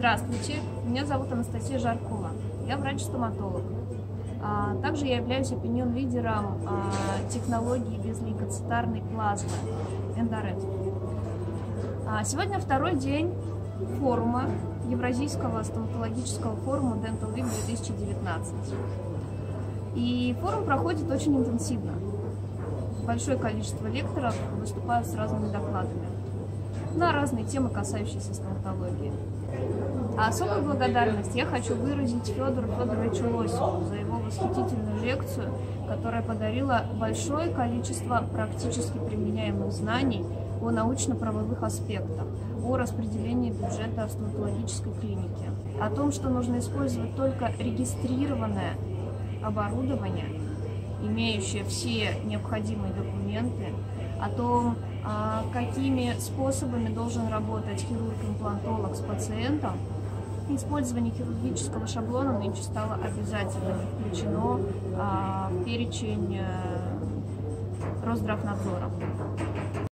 Здравствуйте, меня зовут Анастасия Жаркова. Я врач-стоматолог. А, также я являюсь опинион-лидером а, технологии безлейкоцитарной плазмы Эндорет. А, сегодня второй день форума Евразийского стоматологического форума Dental Week 2019. И форум проходит очень интенсивно. Большое количество лекторов выступают с разными докладами на разные темы, касающиеся стоматологии. А особую благодарность я хочу выразить Федору Федоровичу Лосеву за его восхитительную лекцию, которая подарила большое количество практически применяемых знаний о научно-правовых аспектах, о распределении бюджета в стоматологической клинике, о том, что нужно использовать только регистрированное оборудование, имеющее все необходимые документы, о том, а, какими способами должен работать хирург-имплантолог с пациентом. Использование хирургического шаблона нынче стало обязательным включено а, в перечень э, Росздравнадзора.